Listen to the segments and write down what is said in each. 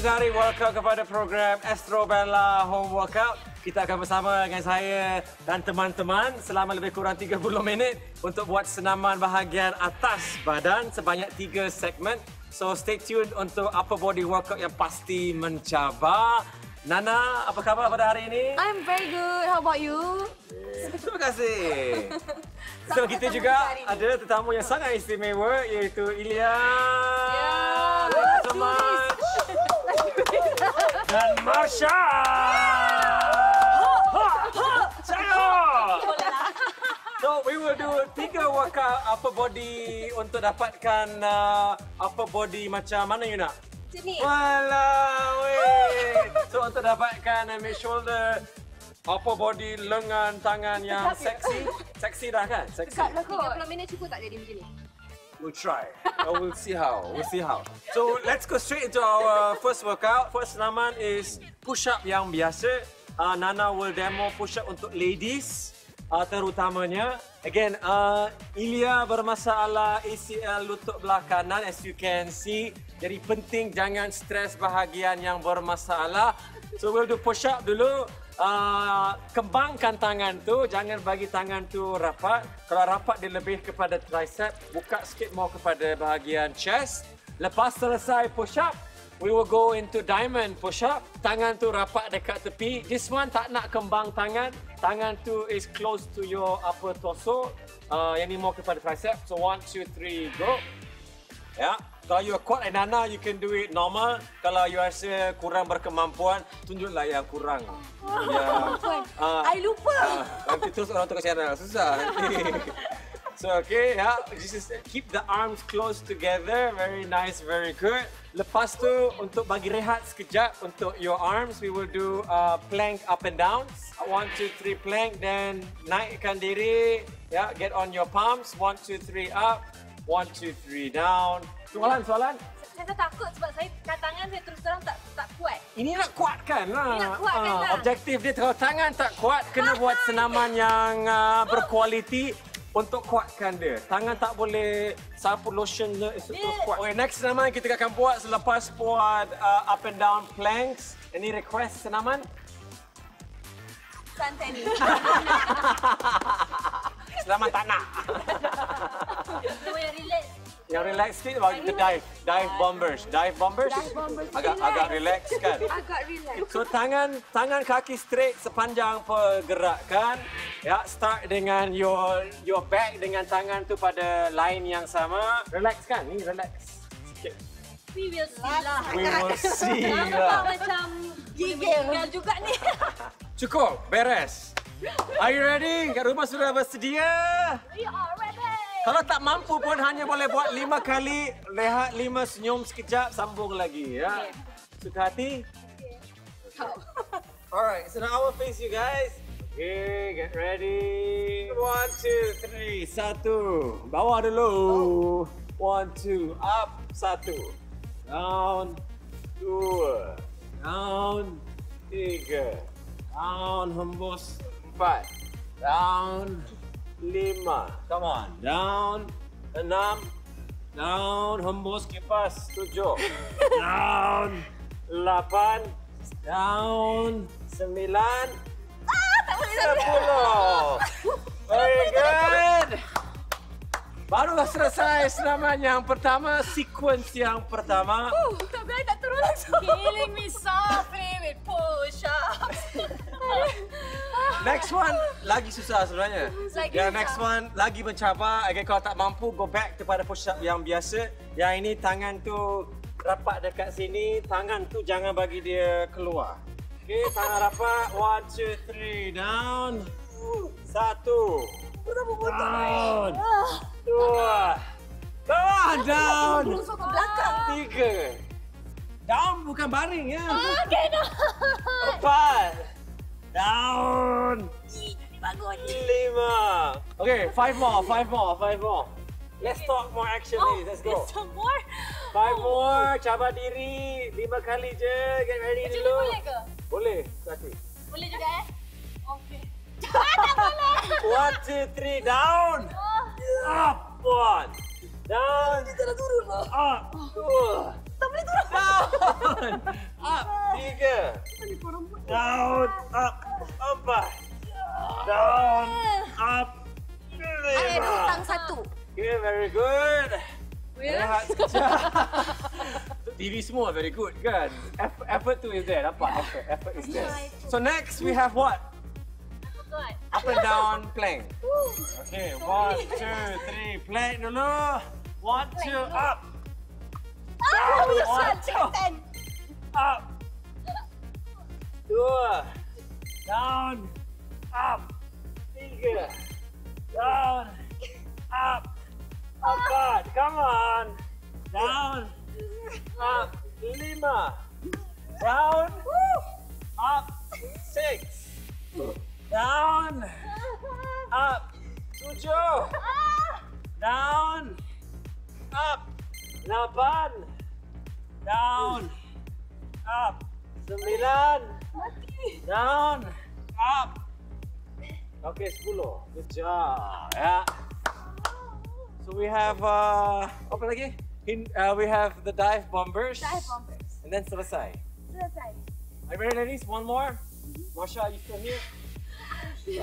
Zari. Welcome kepada program Astro Bella Home Workout. Kita akan bersama dengan saya dan teman-teman selama lebih kurang 30 minit untuk buat senaman bahagian atas badan sebanyak tiga segmen. So stay tuned untuk upper body workout yang pasti mencabar. Nana, apa khabar pada hari ini? I'm very good. How about you? Terima kasih. So kita juga ada tetamu yang sangat istimewa iaitu Ilya. Yeah, you so let's do much. Dan Marsha. Saya. So we will do tiga workout upper body untuk dapatkan uh, upper body macam mana you nak? Sini. Walau weh. So untuk dapatkan uh, mid shoulder upper body lengan tangan yang seksi. Seksi dah kan? Seksi. Dekat lah kot. 30 minit cukup tak jadi macam ni? We'll try. Oh, we'll see how. We'll see how. So let's go straight into our first workout. First naman is push up yang biasa. Uh, Nana will demo push up untuk ladies uh, terutamanya. Again, uh, Ilya bermasalah ACL lutut belah kanan as you can see. Jadi penting jangan stres bahagian yang bermasalah. So we'll do push up dulu. Uh, kembangkan tangan tu, jangan bagi tangan tu rapat. Kalau rapat dia lebih kepada tricep, buka sikit more kepada bahagian chest. Lepas selesai push up, we will go into diamond push up. Tangan tu rapat dekat tepi. This one tak nak kembang tangan. Tangan tu is close to your upper torso. Uh, yang ni more kepada tricep. So one, two, three, go. Ya. Kalau you are kuat like Nana, you can do it normal. Kalau you rasa kurang berkemampuan, tunjuklah yang kurang. Ya. Ah, I lupa. ah, nanti terus orang tukar channel. Susah nanti. So okay. This is keep the arms close together. Very nice, very good. Lepas tu untuk bagi rehat sekejap untuk your arms, we will do uh, plank up and down. One, two, three plank. Then naikkan diri. Ya, get on your palms. One, two, three up. One, two, three down. Soalan, soalan. Saya takut sebab saya kat tangan saya terus terang tak tak kuat. Ini nak kuatkan lah. Ini nak kuatkan Ah, lah. Objektif dia kalau tangan tak kuat, kena buat senaman yang uh, berkualiti untuk kuatkan dia. Tangan tak boleh sapu lotion dia itu terus kuat. Okay, next senaman kita akan buat selepas buat uh, up and down planks. Any request senaman? Santai ni. Senaman tak nak. Semua yang relax. Yang relax sikit bagi kita dive. Dive bombers. Dive bombers. Dive bombers. Agak Relax. agak relax kan. Agak relax. So tangan tangan kaki straight sepanjang pergerakan. Ya, start dengan your your back dengan tangan tu pada line yang sama. Relax kan? Ni relax. Sikit. We will see lah. We will see Nampak lah. macam gigil juga ni. Cukup, beres. Are you ready? Kat rumah sudah bersedia? We are ready. Kalau tak mampu pun hanya boleh buat lima kali. Rehat lima, senyum sekejap, sambung lagi ya. Suka hati? Alright, so now I will face you guys. Okay, get ready. One, two, three. Satu. Bawah dulu. One, two. Up. Satu. Down. Dua. Down. Tiga. Down. Hembus. Empat. Down. Lima. Come on. Down. Enam. Down. Hembus kipas. Tujuh. Down. Lapan. Down. Sembilan. Sepuluh. Very good. Barulah selesai senaman yang pertama, sequence yang pertama. Tak berani tak turun langsung. Killing me softly with push-ups. Next one lagi susah sebenarnya. Lagi Yang susah. next one lagi mencabar. Okay, kalau tak mampu go back kepada push up yang biasa. Yang ini tangan tu rapat dekat sini, tangan tu jangan bagi dia keluar. Okay, tangan rapat. One, two, three, down. Satu. Down. Dua. On, down. Tiga. Down bukan baring ya. Okay, no. Empat. Down. Bagus. Lima. Okay, five more, five more, five more. Let's talk more action Oh, please. Let's go. there's some more. Five Oh. more. Cabar diri. Lima kali je. Get ready Macam dulu. boleh ke? Boleh. Kaki. Boleh juga eh? Okay. One, two, three. Down. Up. One. Down. Tak nak turun lah. Up. Dua. Tak boleh turun. Down. Up. Tiga. Down. Up. Empat. Down. Up. Lima. hutang satu. Okay, very good. Rehat sekejap. TV semua very good kan? Effort, effort tu is there, nampak? Effort, effort is there. So next we have what? Good. Up and down plank. Okay, one, two, three, plank dulu. One, two, up. Jason. up. Dua. Down. Up. Tiga. Down. Up. Empat. Come on. Down. Up. Lima. Down. Up. Six. Ah. Down. Up. Tujuh. Down. Up. Lapan. Down. Up. Sembilan. Down. Up. Okay, sepuluh. Good job. Ya. So we have uh, apa lagi? In, uh, we have the dive bombers. Dive bombers. And then selesai. Selesai. Are you ready, ladies? One more. Marsha, are you still here?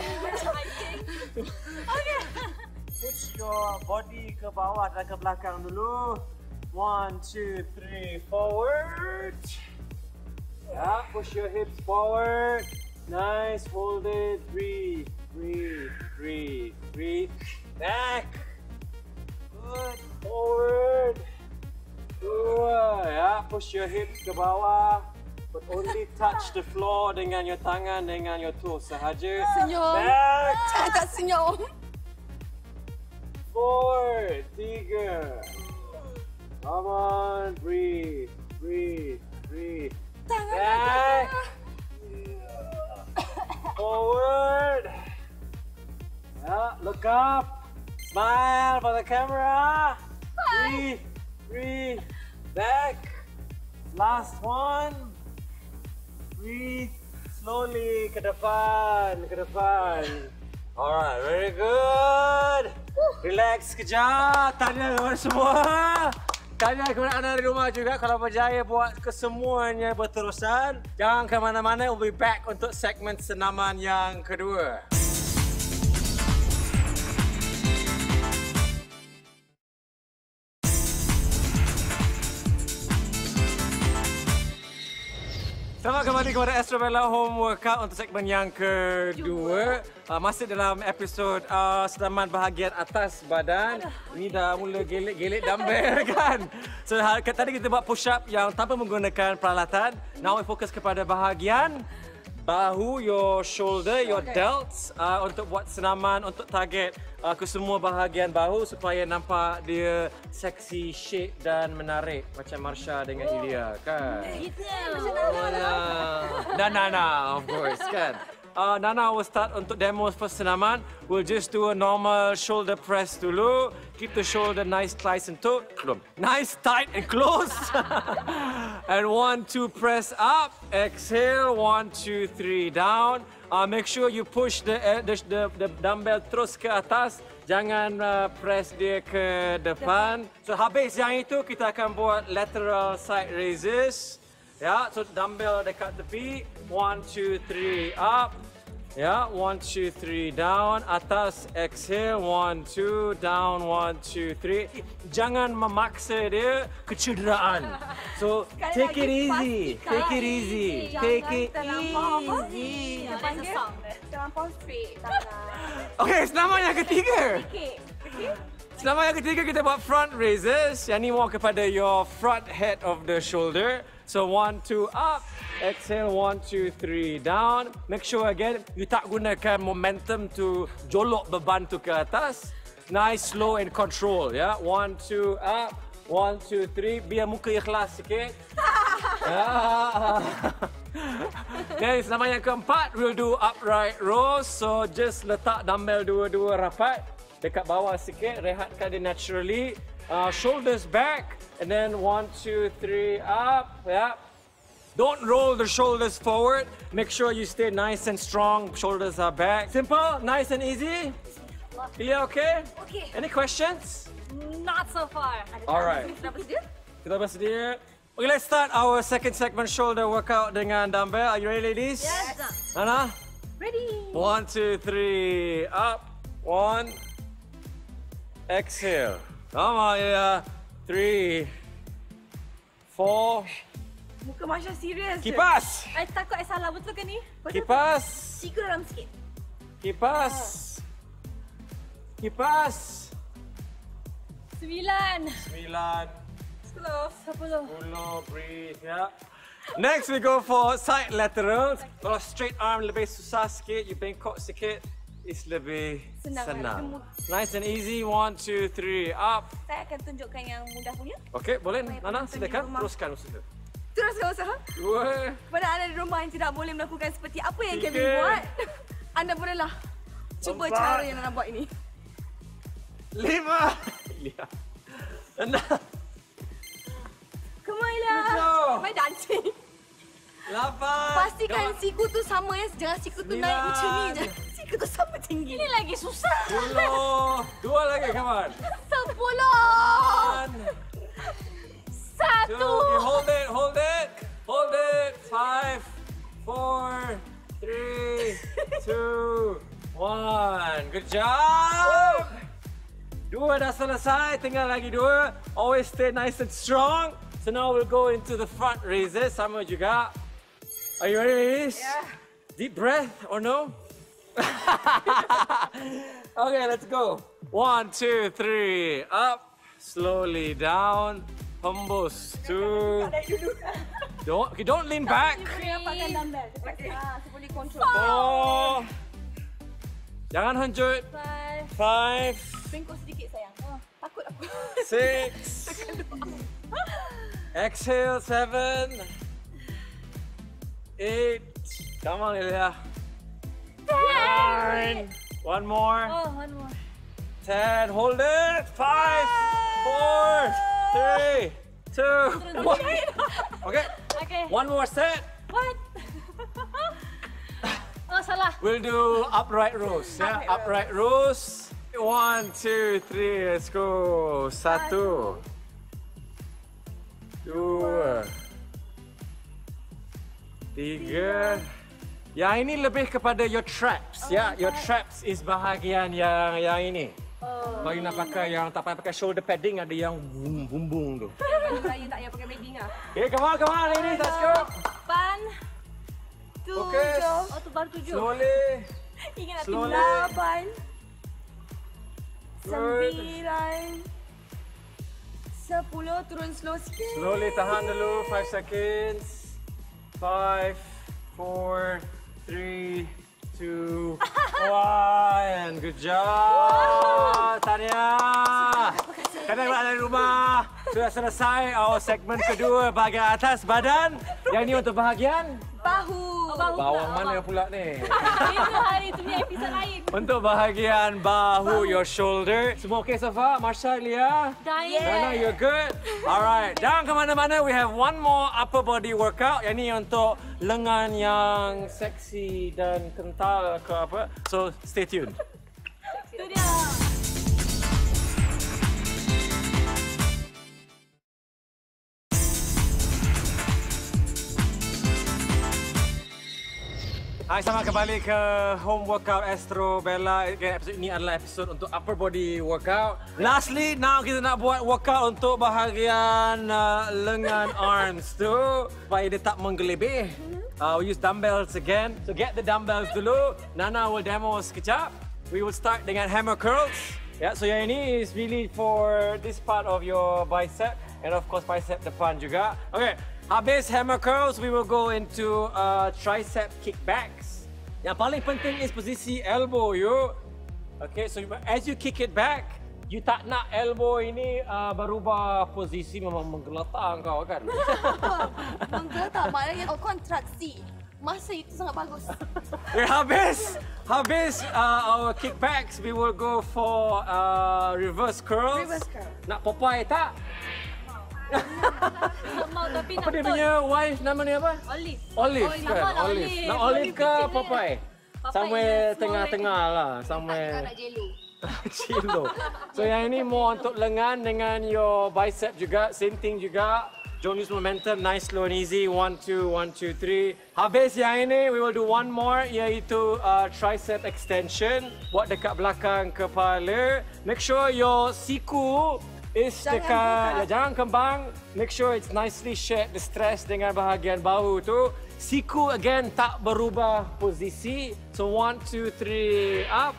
Push your body ke bawah dan ke belakang dulu. One, two, three, forward. Yeah, push your hips forward. Nice, hold it. Breathe, breathe, breathe, breathe. Back. Good. Forward. Dua. Yeah, push your hips ke bawah. But only touch the floor dengan your tangan dengan your toes sahaja. Senyum. Back. Cakap senyum. Four, tiga. Come on, breathe, breathe, breathe. Back. Forward. Yeah, look up. Smile for the camera. Breathe, breathe. Back. Last one. Breathe slowly ke depan, ke depan. Alright, very good. Relax sekejap. Tanya kepada semua. Tanya kepada anda di rumah juga kalau berjaya buat kesemuanya berterusan. Jangan ke mana-mana, we'll be back untuk segmen senaman yang kedua. Selamat kembali kepada Astro Bella Home Workout untuk segmen yang kedua. Uh, masih dalam episod uh, senaman bahagian atas badan. Ini dah mula gelik-gelik dumbbell kan. So ha- tadi kita buat push up yang tanpa menggunakan peralatan. Now we fokus kepada bahagian bahu, your shoulder, your delts uh, untuk buat senaman untuk target uh, ke semua bahagian bahu supaya nampak dia seksi, shape dan menarik macam Marsha dengan Ilya kan. Oh, yeah. Dan Nana, of course, kan. Uh, Nana will start untuk demo first senaman. We'll just do a normal shoulder press dulu. Keep the shoulder nice, tight and taut. Belum. Nice, tight and close. and one, two, press up. Exhale. One, two, three, down. Uh, make sure you push the, uh, the, the, the dumbbell terus ke atas. Jangan uh, press dia ke depan. So habis yang itu kita akan buat lateral side raises. Ya, so dumbbell dekat tepi. One, two, three, up. Ya, one, two, three, down. Atas, exhale. One, two, down. One, two, three. Jangan memaksa dia kecederaan. So, Sekali take it easy. pastikan. Take it easy. Take it terlampau apa? easy. Dia panggil terlampau straight. Okay, senaman yang ketiga. Okey. Okey. Selama yang ketiga kita buat front raises. Yang ni more kepada your front head of the shoulder. So one, two, up. Exhale, one, two, three, down. Make sure again, you tak gunakan momentum to jolok beban tu ke atas. Nice, slow and control. Ya, yeah? one, two, up. One, two, three. Biar muka ikhlas sikit. Ya. Then selama yang keempat, we'll do upright rows. So just letak dumbbell dua-dua rapat dekat bawah sikit, rehatkan dia naturally. Uh, shoulders back, and then one, two, three, up. Yeah. Don't roll the shoulders forward. Make sure you stay nice and strong. Shoulders are back. Simple, nice and easy. Ilya, okay? Okay. Any questions? Not so far. Alright. Dah bersedia? Kita bersedia. Okay, let's start our second segment shoulder workout dengan dumbbell. Are you ready, ladies? Yes. Nana? Ready. One, two, three. Up. One. Exhale. Come on, yeah. Three. Four. Muka Masya serius je. Kipas. I takut I salah betul ke ni? Kipas. Siku dalam sikit. Kipas. Kipas. Sembilan. Sembilan. Sepuluh. Sepuluh. Sepuluh. Breathe, ya. Next we go for side laterals. Kalau straight arm lebih susah sikit, you bengkok sikit, it's lebih Senang, senang. kan? Nice and easy. One, two, three, up. Saya akan tunjukkan yang mudah punya. Okay, boleh Baik, Nana silakan teruskan usaha. Teruskan usaha. Dua, Kepada anda di rumah yang tidak boleh melakukan seperti apa yang Tiga. Kevin buat, anda bolehlah cuba Empat. cara yang Nana buat ini. lima, lihat, enam, lah. Tujuh. Main dancing. lapan. Pastikan siku tu sama ya. Jangan siku tu naik Sembilan. macam ni je. Tu sama tinggi. Ini lagi susah. Sepuluh. Dua lagi, come on. Sepuluh. One, two, Satu. okay, hold it, hold it, hold it. Five, four, three, two, one. Good job. Dua dah selesai, tinggal lagi dua. Always stay nice and strong. So now we'll go into the front raises sama juga. Are you ready, ladies? Yeah. Deep breath or no? okay, let's go. One, two, three. Up, slowly down. Hembus. Two. Don't, okay, don't lean back. Four. Jangan hanjut. Five. Six. Exhale, seven. Eight. Come on, Ilya. Nine. One more. Oh, one more. Ten. Hold it. Five, four, three, two, one. Okay. Okay. One more set. What? oh, salah. We'll do upright rows. Yeah, upright rows. One, two, three. Let's go. Satu. Dua. Tiga. Yang ini lebih kepada your traps. ya, your traps is bahagian yang yang ini. Kalau you nak pakai yang tak payah pakai shoulder padding ada yang bum bum bum tu. Saya tak payah pakai bedding ah. Okay, come on, come on, ladies, let's go. Fokus. Tujuh. Oh, tu baru tujuh. Slowly. Ingat Slowly. Lapan. Sembilan. Sepuluh. Turun slow sikit. Slowly tahan dulu, 5 seconds. 5, 4, 3, 2, 1. Good job, Tania. Kena buat dari rumah. Sudah selesai our segmen kedua bahagian atas badan. Yang ni untuk bahagian Bahu. Bahu bawang pula. mana pula ni? Itu hari tu punya episod lain. Untuk bahagian bahu, your shoulder. Semua okey so far? Marsha, Lia? Dying. Nana, you're good? Alright, jangan ke mana-mana. We have one more upper body workout. Yang ni untuk lengan yang seksi dan kental ke apa. So, stay tuned. Itu dia. Hai, selamat kembali ke Home Workout Astro Bella. Again, episode ini adalah episode untuk upper body workout. Lastly, now kita nak buat workout untuk bahagian uh, lengan arms tu. Supaya dia tak menggelebih. Uh, we use dumbbells again. So get the dumbbells dulu. Nana will demo sekejap. We will start dengan hammer curls. Yeah, so yang ini is really for this part of your bicep and of course bicep depan juga. Okay, habis hammer curls, we will go into uh, tricep kickbacks. Yang paling penting is posisi elbow you. Okay, so as you kick it back, you tak nak elbow ini uh, berubah posisi memang menggeletar kau kan. Menggeletar maknanya oh, kontraksi. Masa itu sangat bagus. Okay, habis, habis uh, our kickbacks, we will go for uh, reverse curls. Reverse curl. Nak Popeye tak? Tak mau tapi Apa nak dia punya wife nama ni apa? Olive. Olive Olive, kan? Olive. Olive. Nak Olive ke Popeye? Popeye Somewhere is small tengah-tengah lah. Somewhere Nak jelo. Cilo. So yang ini more untuk lengan dengan your bicep juga, same thing juga. Don't use momentum. Nice, slow and easy. One, two, one, two, three. Habis yang ini, we will do one more iaitu uh, tricep extension. Buat dekat belakang kepala. Make sure your siku is Jangan dekat, buka. ya, jangan kembang. Make sure it's nicely shared the stress dengan bahagian bahu tu. Siku again tak berubah posisi. So one, two, three, up.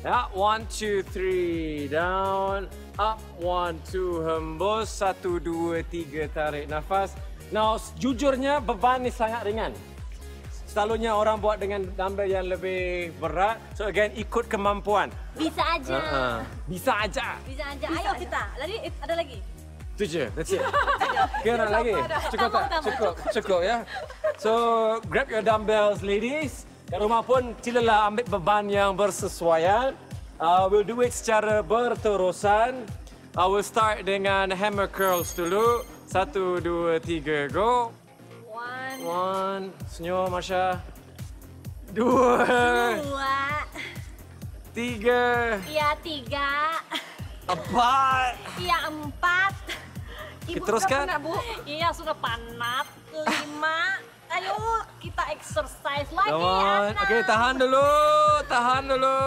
Ya, one, two, three, down, up, one, two, hembus, satu, dua, tiga, tarik nafas. Now, jujurnya beban ni sangat ringan. Selalunya orang buat dengan dumbbell yang lebih berat. So again, ikut kemampuan. Bisa aja. Uh-uh. Bisa aja. Bisa aja. Ayo kita. Lagi ada lagi. Itu je, that's it. Kira nak lagi? Cukup tak? Cukup, cukup ya. So, grab your dumbbells ladies. Kat rumah pun silalah ambil beban yang bersesuaian. Uh, we'll do it secara berterusan. I will start dengan hammer curls dulu. Satu, dua, tiga, go. One, senyum Masya. Dua, dua, tiga, iya tiga, empat. iya empat. Kita teruskan. Nak, Bu? Iya sudah panat. Lima. Ayo kita exercise lagi Come on. Ana. Okay, tahan dulu. Tahan dulu.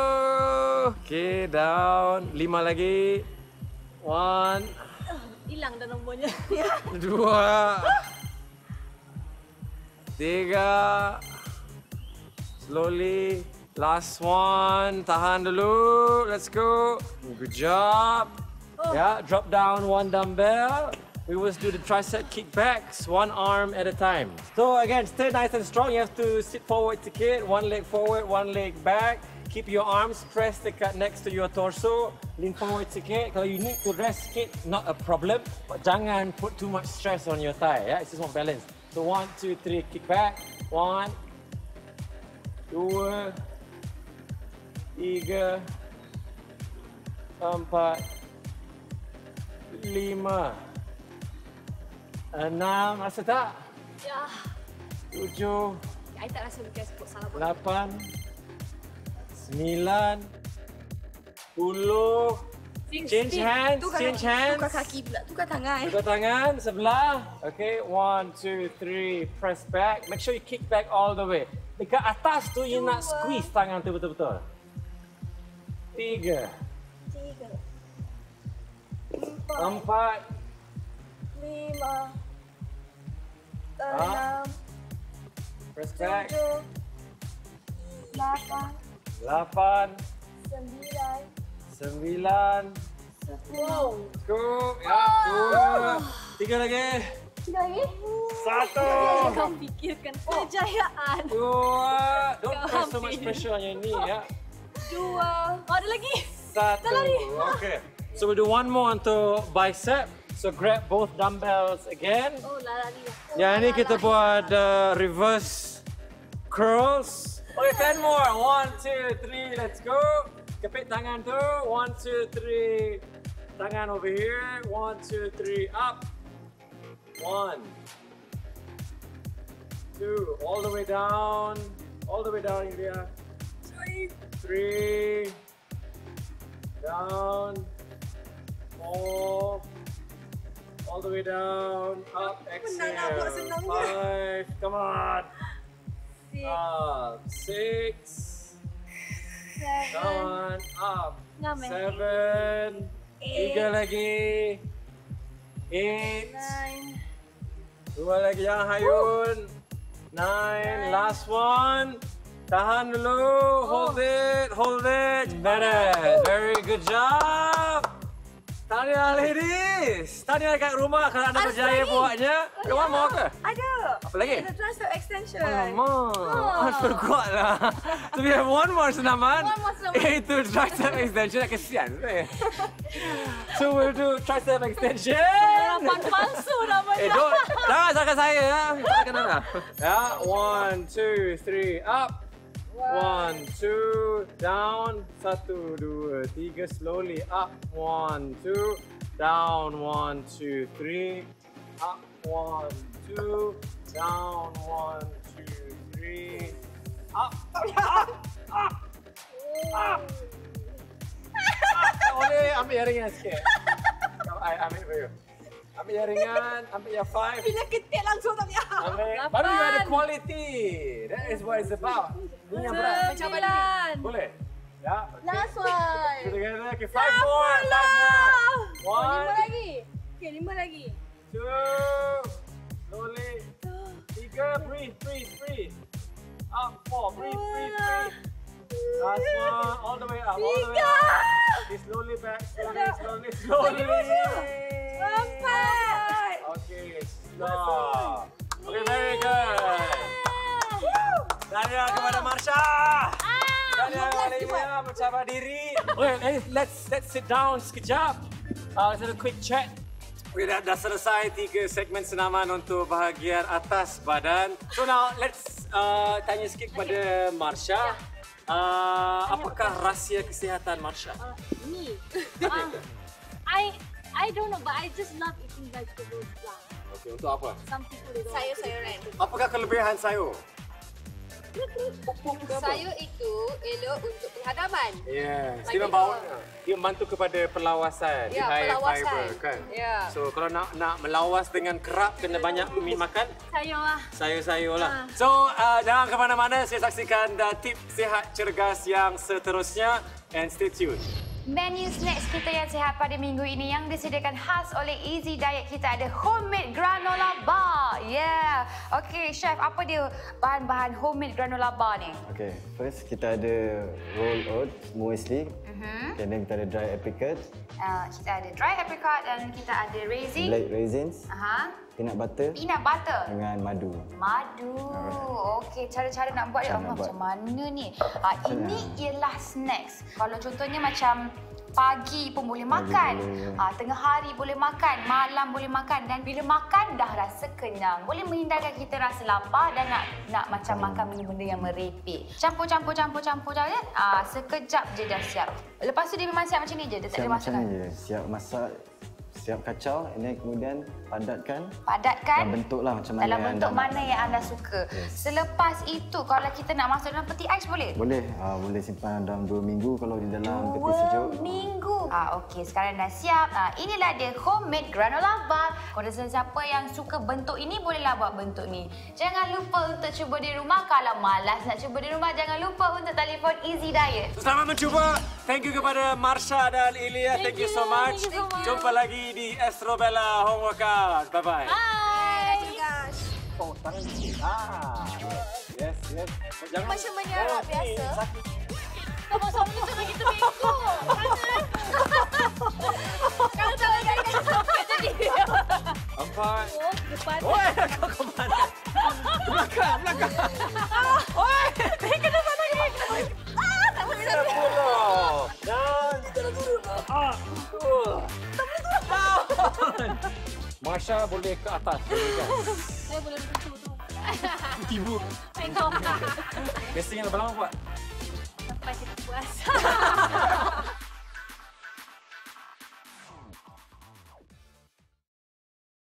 Okay, down. Lima lagi. One, Hilang dah nombornya. dua, tiga. Slowly. Last one. Tahan dulu. Let's go. Good job. Oh. Yeah, drop down one dumbbell. We will do the tricep kickbacks, one arm at a time. So again, stay nice and strong. You have to sit forward to kick, one leg forward, one leg back. Keep your arms pressed dekat uh, next to your torso. Lean forward sikit. Kalau you need to rest sikit, not a problem. But jangan put too much stress on your thigh. Yeah, it's just more balance. So one, two, three, kick back. One, dua, tiga, empat, lima, enam, rasa tak? Ya. Tujuh, I tak rasa guys kok salah buat. lapan, sembilan, puluh. Change hands, Tukar change hands. Tukar kaki pula. Tukar tangan. Tukar tangan sebelah. Okay, one, two, three. Press back. Make sure you kick back all the way. Dekat atas tu, you nak Dua. squeeze tangan tu betul-betul. Tiga, Tiga. empat, Lima. Ah. Enam. press back. Tujuh. Lapan. Lapan, Sembilan. Sembilan, Sepuluh. cukup. Ya, dua, tiga lagi. Tiga lagi. Satu, Kau fikirkan kejayaan. dua. Don't Kau press so much pressure on your knee. Ya. Dua. Oh, ada lagi. Satu. Okay. So we'll do one more untuk bicep. So grab both dumbbells again. Oh, lari. Yang ini kita buat uh, reverse curls. Okay, ten more. One, two, three. Let's go. Kepit tangan tu. One, two, three. Tangan over here. One, two, three. Up. One. Two. All the way down. All the way down, Ilya. Three. Down. Four. All the way down. Up. Exhale. nak buat senang je. Five. Come on. Six. Up. Six. Down. Up. Seven. Tiga lagi. Eight. Nine. Dua lagi yang hayun. Nine. Last one. Tahan dulu. Hold it. Hold it. Better. Very good job. Tahniah ladies. Tahniah kat rumah kalau anda berjaya buatnya. On, mau ke? Ada. Apa lagi? Ada tricep extension. Alamak, I forgot lah. So we have one more senaman. One more senaman. Itu tricep extension. Kesian. eh. so we'll do tricep extension. Harapan palsu namanya. Eh, don't, jangan salahkan saya ya. Salahkan Nana. Ya, one, two, three, up. One, two, down. Satu, dua, tiga, slowly up. One, two, down. One, two, three, up. One, two, down. One, two, three, up. Up, up, up. up. Tak boleh ambil yang ringan sikit. I ambil for you. Ambil yang ringan, ambil yang five. Bila ketik langsung tak boleh. Ambil. Baru you ada quality. That is what it's about. Ni yang berat. Sembilan. Boleh? Ya. Okay. Last one. Together. Okay, five more. Five more. Oh, One, lima lagi. Okay, lima lagi. Two, slowly. Tiga, breathe, breathe, breathe. Up, four, breathe, breathe, breathe. Last one, all the way up, all the way up. Okay, slowly back, slowly, slowly, slowly. Empat. Okay, stop. Okay, very good. Tahniah kepada Marsha. Tahniah kepada Ilya mencabar diri. Okay, eh, let's let's sit down sekejap. Uh, let's have a quick chat. Okay, dah, dah selesai tiga segmen senaman untuk bahagian atas badan. So now let's uh, tanya sikit kepada Marsha. Uh, apakah rahsia kesihatan Marsha? Me. Um, I I don't know, but I just love eating vegetables lah. Okay, untuk apa? Some people they don't. Sayur-sayuran. Apakah kelebihan sayur? Sayur itu elok untuk penghadaman. Like dia membawa itu. dia membantu kepada perlawasan, Ya, high perlawasan. fiber kan. Ya. So kalau nak nak melawas dengan kerap kena banyak mi makan Sayur lah. sayur-sayur lah. Ah. So uh, jangan ke mana-mana, saya saksikan uh, tip sihat cergas yang seterusnya and stay tuned. Menu snacks kita yang sihat pada minggu ini yang disediakan khas oleh Easy Diet kita ada homemade granola bar. Yeah. Okay, chef, apa dia bahan-bahan homemade granola bar ni? Okay, first kita ada roll oats, muesli. Mhm. Okay, then kita ada dry apricot, Uh, kita ada dry apricot dan kita ada raisin. black raisins, Aha. Peanut butter Peanut butter. dengan madu. Madu. Okey, cara-cara nak buat dia Allah, buat. macam mana ni? Ah, ini ialah snacks. Kalau contohnya macam pagi pun boleh makan. boleh. Ah, tengah hari boleh makan, malam boleh makan dan bila makan dah rasa kenyang. Boleh menghindarkan kita rasa lapar dan nak nak macam makan benda-benda yang merepek. Campur campur campur campur je. Ah, sekejap je dah siap. Lepas tu dia memang siap macam ni je, dia tak Siap ada je. Siap masak, siap kacau, and then kemudian padatkan Padatkan dalam bentuk lah macam mana dalam bentuk mana yang anda suka. Yes. Selepas itu kalau kita nak masuk dalam peti ais boleh? Boleh, ah, boleh simpan dalam dua minggu kalau di dalam peti Dua sejuk. minggu. Ah, okey, sekarang dah siap. Ah, inilah dia homemade granola bar. Kalau sesiapa yang suka bentuk ini, bolehlah buat bentuk ni. Jangan lupa untuk cuba di rumah. Kalau malas nak cuba di rumah, jangan lupa untuk telefon Easy Diet. Selamat mencuba. Thank you kepada Marsha dan Ilya. Thank, Thank you so much. thank you so much. Jumpa lagi di Astro Bella Home Workout. Bye-bye. Bye. Gosh. Oh, tangan sikit. Ah. Yes, yes. Jangan Macam menyerap Oh, ni, biasa. sakit. Sama-sama tu jangan kita bengkok. Kalau tak ada kan jadi. Empat. Oh, depan. Oi, kau ke mana? Belakang, belakang. Oi, Eh, kena sana ni. Ah, tak boleh tak boleh. Sepuluh. Dan kita dah turun. Ah. Uh. Turun. Marsha boleh ke atas. Saya boleh tentu tu. Tibu. Tengok. Biasanya berapa lama buat? Sampai kita puas.